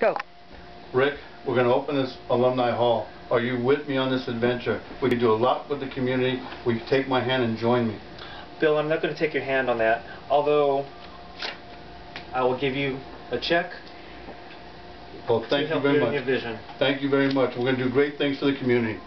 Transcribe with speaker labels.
Speaker 1: Go.
Speaker 2: Rick, we're going to open this alumni hall. Are you with me on this adventure? We can do a lot with the community. We you take my hand and join me?
Speaker 3: Bill, I'm not going to take your hand on that, although I will give you a check
Speaker 2: Well, thank you very much. Thank you very much. We're going to do great things for the community.